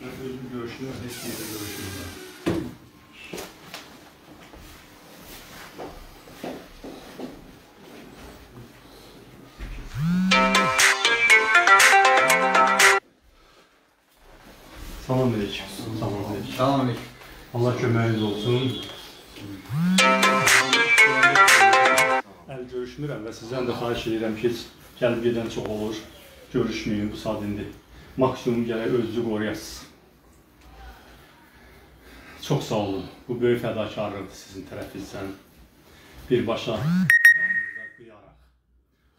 Mən özüm görüşümü heç yerdə görüşümdə. Salam aleyküm. Salam aleyküm. Salam aleyküm. Allah köməyiniz olsun. Görüşmürəm və sizdən də xahiş edirəm ki, heç gəlib gedən çox olur. Görüşməyin bu saat indi. Maksimum gərək özünüzü qoruyasınız. Çox sağ olun. Bu böyük fədakarlıqdır sizin tərəfinizdən. Birbaşa qıyaraq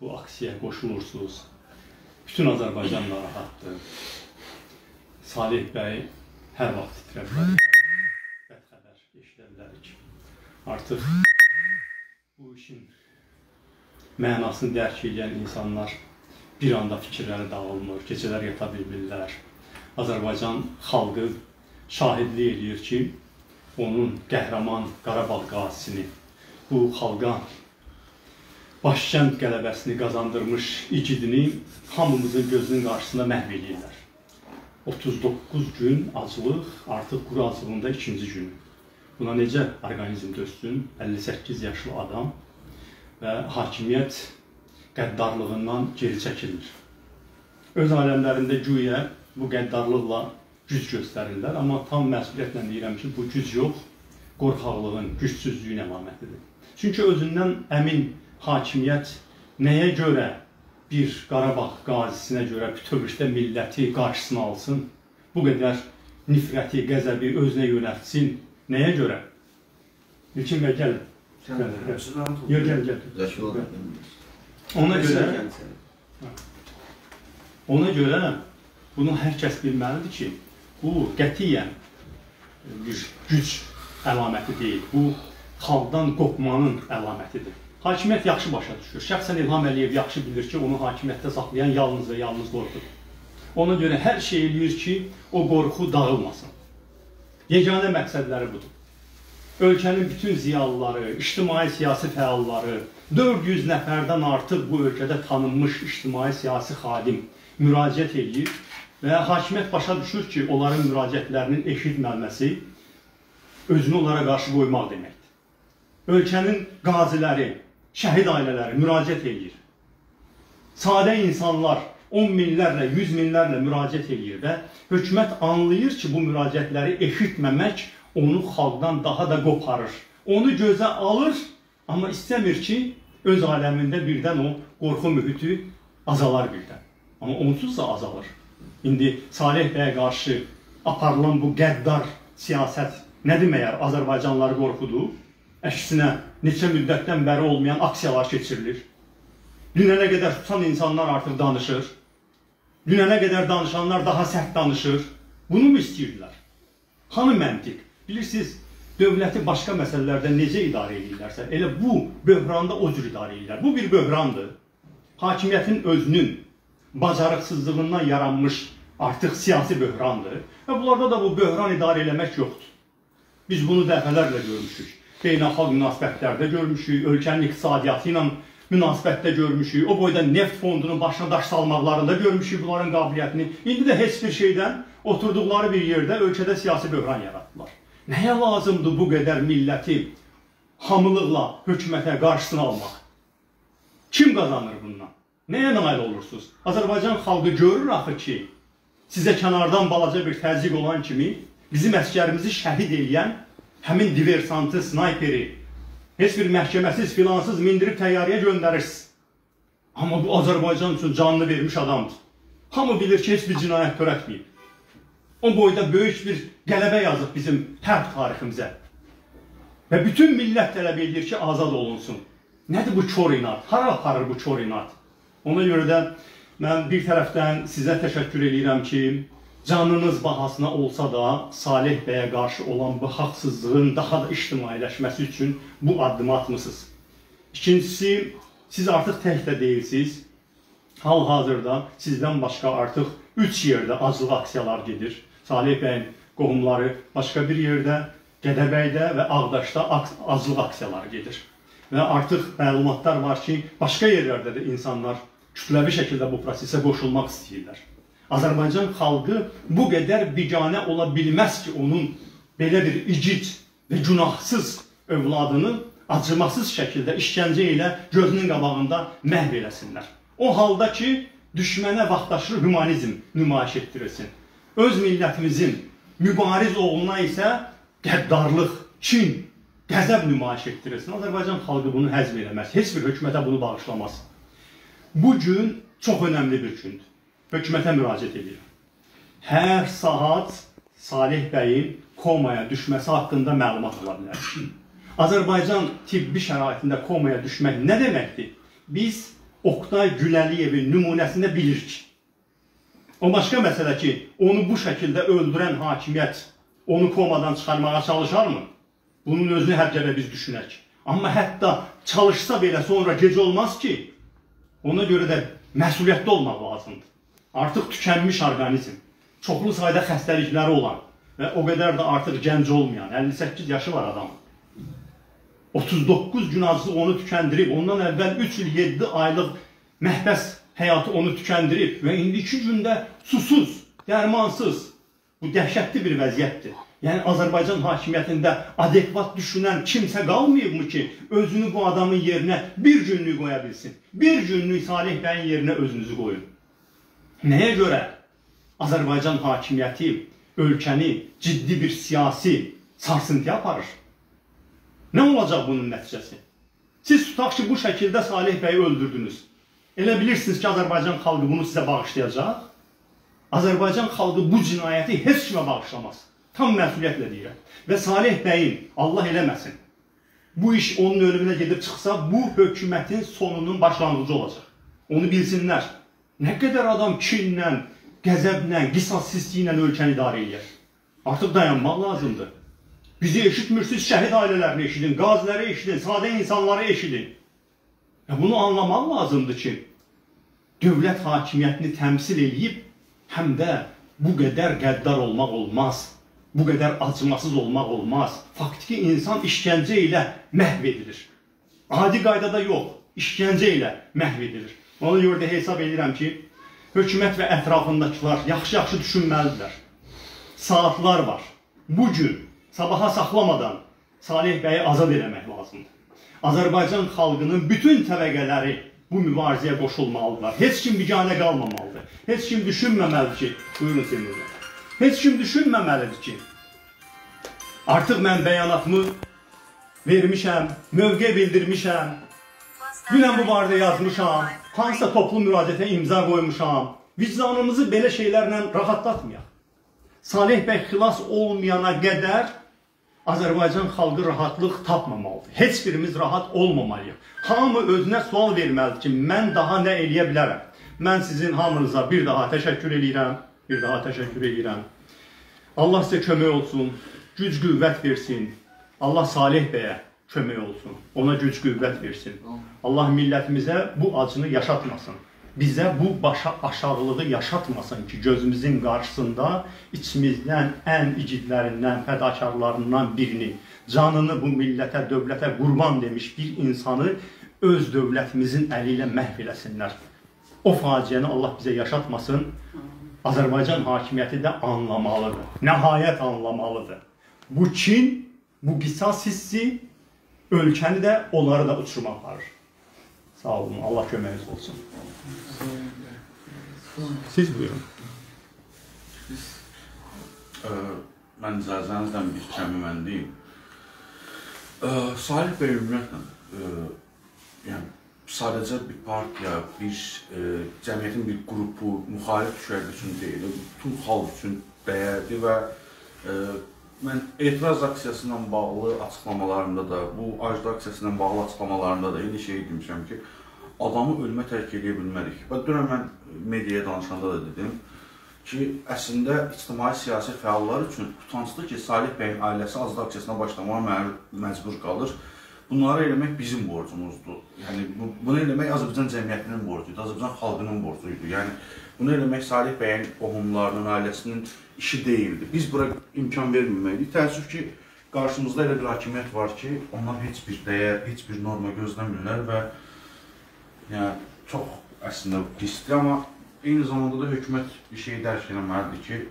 bu aksiyaya qoşulursunuz. Bütün Azərbaycan narahatdır. Salih bəy hər vaxt titrə bilər. Bəd xəbər eşidə bilərik. Artıq bu işin mənasını dərk edən insanlar bir anda fikirləri dağılmır, gecələr yata bilmirlər. Azərbaycan xalqı şahidlik eləyir ki, onun qəhrəman Qarabağ qazisini, bu xalqa başkənd qələbəsini qazandırmış igidini hamımızın gözünün qarşısında məhv edirlər. 39 gün aclıq, artıq quru aclığında ikinci günü. Buna necə orqanizm dözsün? 58 yaşlı adam və hakimiyyət qəddarlığından geri çəkilir. Öz aləmlərində güya bu qəddarlıqla güc göstərirlər, amma tam məsuliyyətlə deyirəm ki, bu güc yox, qorxaqlığın, gücsüzlüyün əlamətidir. Çünki özündən əmin hakimiyyət nəyə görə bir Qarabağ qazisinə görə bütövlükdə milləti qarşısına alsın, bu qədər nifrəti, qəzəbi özünə yönəltsin, nəyə görə? İlkin bəy gəl. Zəki. Ona görə, ona görə bunu hər kəs bilməlidir ki, bu qətiyyən bir güc əlaməti deyil. Bu xalqdan qopmanın əlamətidir. Hakimiyyət yaxşı başa düşür. Şəxsən İlham Əliyev yaxşı bilir ki, onu hakimiyyətdə saxlayan yalnız və yalnız qorxudur. Ona görə hər şey eləyir ki, o qorxu dağılmasın. Yeganə məqsədləri budur. Ölkənin bütün ziyalıları, ictimai siyasi fəalları, 400 nəfərdən artıq bu ölkədə tanınmış ictimai siyasi xadim müraciət edir və hakimiyyət başa düşür ki, onların müraciətlərinin eşidilməməsi özünü onlara qarşı qoymaq deməkdir. Ölkənin qaziləri, şəhid ailələri müraciət edir. Sadə insanlar 10 minlərlə, 100 minlərlə müraciət edir və hökumət anlayır ki, bu müraciətləri eşitməmək onu xalqdan daha da qoparır. Onu gözə alır, amma istəmir ki, öz aləmində birdən o qorxu mühiti azalar birdən. Amma onsuz da azalır. İndi Salih bəyə qarşı aparılan bu qəddar siyasət nə deməkər Azərbaycanlıları qorxudur? Əksinə neçə müddətdən bəri olmayan aksiyalar keçirilir. Dünənə qədər tutan insanlar artıq danışır. Dünənə qədər danışanlar daha sərt danışır. Bunu mu istəyirdilər? Hanı məntiq? Bilirsiniz, dövləti başqa məsələlərdə necə idarə edirlərsə, elə bu böhranda o cür idarə edirlər. Bu bir böhrandır. Hakimiyyətin özünün bacarıqsızlığından yaranmış artıq siyasi böhrandır. Və bunlarda da bu böhran idarə eləmək yoxdur. Biz bunu dəfələrlə görmüşük. Beynəlxalq münasibətlərdə görmüşük, ölkənin iqtisadiyyatı ilə münasibətdə görmüşük. O boyda neft fondunun başına daş salmaqlarında görmüşük bunların qabiliyyətini. İndi də heç bir şeydən oturduqları bir yerdə ölkədə siyasi böhran yaratdılar. Nəyə lazımdır bu qədər milləti hamılıqla hökumətə qarşısına almaq? Kim qazanır bundan? Nəyə nail olursunuz? Azərbaycan xalqı görür axı ki, sizə kənardan balaca bir təzyiq olan kimi bizim əskərimizi şəhid eləyən həmin diversantı, snayperi heç bir məhkəməsiz, filansız mindirib təyyarəyə göndərirsiniz. Amma bu Azərbaycan üçün canını vermiş adamdır. Hamı bilir ki, heç bir cinayət törətməyib. O boyda böyük bir qələbə yazıb bizim hərb tariximizə. Və bütün millət tələb edir ki, azad olunsun. Nədir bu kör inat? Hara aparır bu kör inat? Ona görə də mən bir tərəfdən sizə təşəkkür edirəm ki, canınız bahasına olsa da Salih bəyə qarşı olan bu haqsızlığın daha da ictimailəşməsi üçün bu addımı atmısınız. İkincisi, siz artıq tək də deyilsiniz. Hal-hazırda sizdən başqa artıq 3 yerdə aclıq aksiyalar gedir. Salih bəyin qohumları başqa bir yerdə, Gədəbəydə və Ağdaşda aclıq aksiyaları gedir. və artıq məlumatlar var ki, başqa yerlərdə də insanlar kütləvi şəkildə bu prosesə qoşulmaq istəyirlər. Azərbaycan xalqı bu qədər biganə ola bilməz ki, onun belə bir igid və günahsız övladını acımasız şəkildə işgəncə ilə gözünün qabağında məhv eləsinlər. O halda ki, düşmənə vaxtaşırı humanizm nümayiş etdirilsin. Öz millətimizin mübariz oğluna isə qəddarlıq, kin, qəzəb nümayiş etdirilsin. Azərbaycan xalqı bunu həzm eləməz. Heç bir hökumətə bunu bağışlamaz. Bu gün çox önəmli bir gündür. Hökumətə müraciət edirəm. Hər saat Salih bəyin komaya düşməsi haqqında məlumat ala bilərik. Azərbaycan tibbi şəraitində komaya düşmək nə deməkdir? Biz Oktay Güləliyevin nümunəsində bilirik. O başqa məsələ ki, onu bu şəkildə öldürən hakimiyyət onu komadan çıxarmağa çalışarmı? Bunun özünü hər gələ biz düşünək. Amma hətta çalışsa belə sonra gec olmaz ki, ona görə də məsuliyyətli olmaq lazımdır. Artıq tükənmiş orqanizm, çoxlu sayda xəstəlikləri olan və o qədər də artıq gənc olmayan, 58 yaşı var adamın. 39 gün aclıq onu tükəndirib, ondan əvvəl 3 il 7 aylıq məhbəs həyatı onu tükəndirib və indi 2 gündə susuz, dərmansız, bu dəhşətli bir vəziyyətdir. Yəni Azərbaycan hakimiyyətində adekvat düşünən kimsə qalmayıbmı ki, özünü bu adamın yerinə bir günlük qoya bilsin? Bir günlük Salih bəyin yerinə özünüzü qoyun. Nəyə görə Azərbaycan hakimiyyəti ölkəni ciddi bir siyasi sarsıntıya aparır? Nə olacaq bunun nəticəsi? Siz tutaq ki, bu şəkildə Salih bəyi öldürdünüz. Elə bilirsiniz ki, Azərbaycan xalqı bunu sizə bağışlayacaq? Azərbaycan xalqı bu cinayəti heç kimə bağışlamaz. Tam məsuliyyətlə deyirəm. Və Salih bəyin, Allah eləməsin, bu iş onun ölümünə gedib çıxsa, bu hökumətin sonunun başlanğıcı olacaq. Onu bilsinlər. Nə qədər adam kinlə, qəzəblə, qisassizliklə ölkəni idarə edir. Artıq dayanmaq lazımdır. Bizi eşitmirsiniz, şəhid ailələrini eşidin, qaziləri eşidin, sadə insanları eşidin. Bunu anlamaq lazımdır ki, dövlət hakimiyyətini təmsil edib, həm də bu qədər qəddar olmaq olmaz bu qədər acımasız olmaq olmaz. Faktiki insan işgəncə ilə məhv edilir. Adi qaydada yox, işgəncə ilə məhv edilir. Ona görə də hesab edirəm ki, hökumət və ətrafındakılar yaxşı-yaxşı düşünməlidirlər. Saatlar var. Bu gün sabaha saxlamadan Salih bəyi azad eləmək lazımdır. Azərbaycan xalqının bütün təbəqələri bu mübarizəyə qoşulmalıdırlar. Heç kim biganə qalmamalıdır. Heç kim düşünməməlidir ki, buyurun Seymur Heç kim düşünməməlidir ki, artıq mən bəyanatımı vermişəm, mövqe bildirmişəm, dünən bu barədə yazmışam, hansısa toplu müraciətə imza qoymuşam, vicdanımızı belə şeylərlə rahatlatmayaq. Salih bəy xilas olmayana qədər Azərbaycan xalqı rahatlıq tapmamalıdır. Heç birimiz rahat olmamalıyıq. Hamı özünə sual verməlidir ki, mən daha nə eləyə bilərəm? Mən sizin hamınıza bir daha təşəkkür edirəm bir daha təşəkkür edirəm. Allah sizə kömək olsun, güc qüvvət versin. Allah Salih bəyə kömək olsun, ona güc qüvvət versin. Allah millətimizə bu acını yaşatmasın. Bizə bu başa aşağılığı yaşatmasın ki, gözümüzün qarşısında içimizdən ən igidlərindən, fədakarlarından birini, canını bu millətə, dövlətə qurban demiş bir insanı öz dövlətimizin əli ilə məhv eləsinlər. O faciəni Allah bizə yaşatmasın. Azərbaycan hakimiyyəti də anlamalıdır. Nəhayət anlamalıdır. Bu kin, bu qisas hissi ölkəni də, onları da uçuruma aparır. Sağ olun, Allah köməyiniz olsun. Siz buyurun. Mən icazənizlə bir kəmi mən deyim. Salih bəy ümumiyyətlə, yəni sadəcə bir partiya, bir e, cəmiyyətin bir qrupu müxalif düşərgə üçün deyil, bütün xalq üçün dəyərli və e, mən etiraz aksiyası ilə bağlı açıqlamalarımda da, bu ajda aksiyası ilə bağlı açıqlamalarımda da eyni şey demişəm ki, adamı ölümə tərk edə bilmərik. Və dünən mən mediaya danışanda da dedim ki, əslində ictimai siyasi fəallar üçün utancdır ki, Salih bəyin ailəsi azad aksiyasına başlamağa məcbur qalır bunları eləmək bizim borcumuzdur. Yəni bu, bunu eləmək Azərbaycan cəmiyyətinin borcudur, Azərbaycan xalqının borcuydu. Yəni bunu eləmək Salih bəyin qohumlarının, ailəsinin işi deyildi. Biz bura imkan verməməliyik. Təəssüf ki, qarşımızda elə bir hakimiyyət var ki, onlar heç bir dəyər, heç bir norma gözləmirlər və yəni çox əslində pisdir, amma eyni zamanda da hökumət bir şey dərk eləməlidir ki,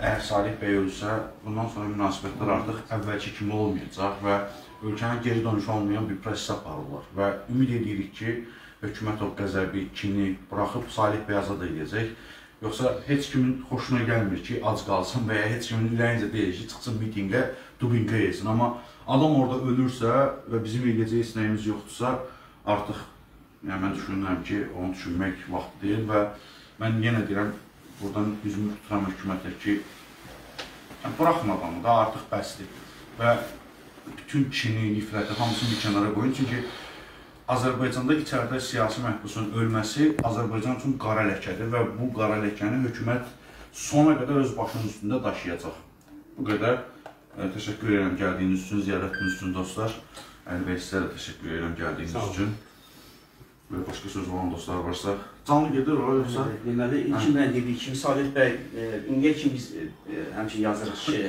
əgər Salih bəy ölsə, bundan sonra münasibətlər artıq əvvəlki kimi olmayacaq və ölkənin geri dönüşü olmayan bir proses aparırlar və ümid edirik ki, hökumət o qəzəbi, kini buraxıb Salih bəy azad edəcək. Yoxsa heç kimin xoşuna gəlmir ki, ac qalsın və ya heç kimin ürəyincə deyil ki, çıxsın mitinqə, dubinqə yesin. Amma adam orada ölürsə və bizim eləyəcək heç nəyimiz yoxdursa, artıq yəni mən düşünürəm ki, onu düşünmək vaxtı deyil və mən yenə deyirəm, buradan üzümü tuturam hökumətə ki, yəni buraxın adamı da artıq bəsdir. Və bütün kini, nifrəti hamısını bir kənara qoyun. Çünki Azərbaycanda içəridə siyasi məhbusun ölməsi Azərbaycan üçün qara ləkədir və bu qara ləkəni hökumət sona qədər öz başının üstündə daşıyacaq. Bu qədər. E, təşəkkür edirəm gəldiyiniz üçün, ziyarətiniz üçün dostlar. Bəy sizə də təşəkkür edirəm gəldiyiniz üçün. Belə başqa söz olan dostlar varsa, canlı gedir o yoxsa? Deməli, ilkin mən dediyi kimi Salih bəy, e, indiyə kimi biz e, e, həmişə yazırıq ki,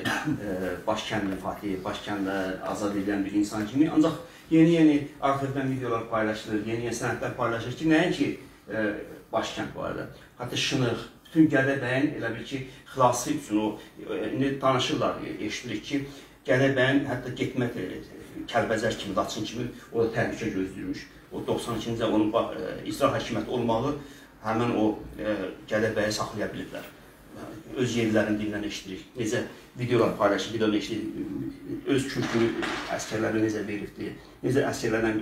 e, Başkəndin Fatih, Başkəndə azad edən bir insan kimi, ancaq yeni-yeni arxivdən videolar paylaşılır, yeni-yeni sənədlər paylaşılır ki, nəinki e, Başkənd barədə, hətta Şınıq, bütün Gədəbəyin elə bir ki, xilası üçün o, e, indi danışırlar, e, eşidirik ki, Gədəbəyin hətta getmək e, Kəlbəzər kimi, Laçın kimi o təhlükə gözləyirmiş. O 92-ci ildə onun e, icra hakimiyyəti olmağı həmin o e, Gədəbəyi saxlaya biliblər. Öz yerlərin dilindən eşidirik. Necə videolar paylaşır, videolar eşidirik. Öz kürkünü əsgərlərə necə veribdi, necə əsgərlərlə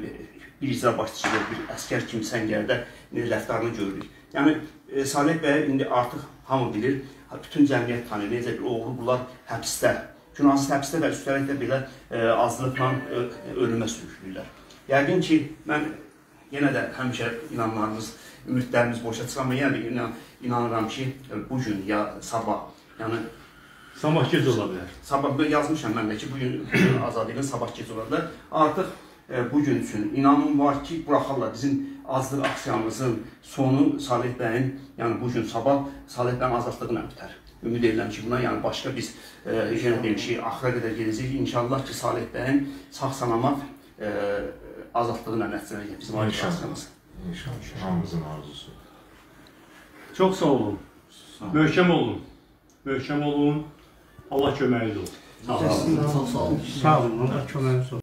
bir icra başçısı, bir əsgər kimi səngərdə rəftarını görürük. Yəni e, Salih bəy indi artıq hamı bilir, bütün cəmiyyət tanıyır, necə bir oğlu bunlar həbsdə, günahsız həbsdə və üstəlik də belə e, azlıqla ölümə sürükləyirlər. Yəqin ki, mən yenə də həmişə inanmalarımız, ümidlərimiz boşa çıxır, amma yenə də inan, inanıram ki, bu gün ya sabah, yəni Sabah gec ola bilər. sabah yazmışam mən də ki, bu gün azadlığın sabah gec olanda artıq e, bu gün üçün inanım var ki, buraxarlar bizim azlıq aksiyamızın sonu Salih bəyin, yəni bu gün sabah Salih bəyin azadlığına bitər. Ümid edirəm ki, buna yəni başqa biz e, yenə deyim ki, axıra qədər gedəcəyik. İnşallah ki, Salih bəyin sağ-salamat e, azadlığına nəticələyəcək bizim İnşallah. ayrıcılığımız. İnşallah. Hamımızın arzusu. Çox sağ olun. Möhkəm olun. Möhkəm olun. Allah köməyiniz olsun. Sağ olun. Sağ olun, Allah köməyiniz olsun.